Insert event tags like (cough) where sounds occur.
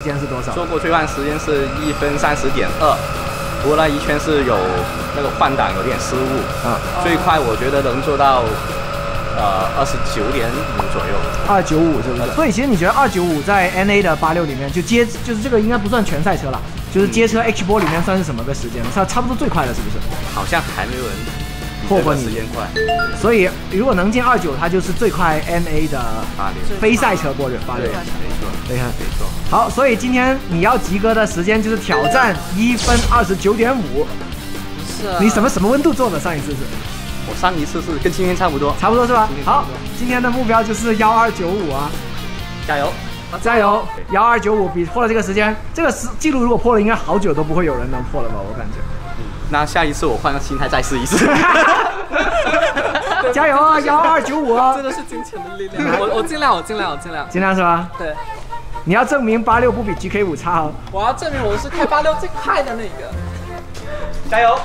时间是多少？做过最快时间是一分三十点二，不过那一圈是有那个换挡有点失误嗯。最快我觉得能做到呃二十九点五左右。二九五是不是？所以其实你觉得二九五在 NA 的八六里面就接就是这个应该不算全赛车了，就是街车 H 波里面算是什么个时间？差差不多最快的是不是？好像还没有人破过你时间快。所以如果能进二九，它就是最快 NA 的八六非赛车过的八六。你看没错。好，所以今天你要及格的时间就是挑战一分二十九点五。不是啊，你什么什么温度做的？上一次是？我上一次是跟今天差不多，差不多是吧好，今天的目标就是幺二九五啊，加油！加油！幺二九五比破了这个时间，这个时记录如果破了，应该好久都不会有人能破了吧？我感觉。嗯那下一次我换个心态再试一次。(laughs) (laughs) 加油啊！幺二九五啊真，的是金钱的力量。我我尽量，我尽量，我尽量。尽量是吧？对，你要证明八六不比 GK 五差哦。我要证明我是开八六最快的那个。加油！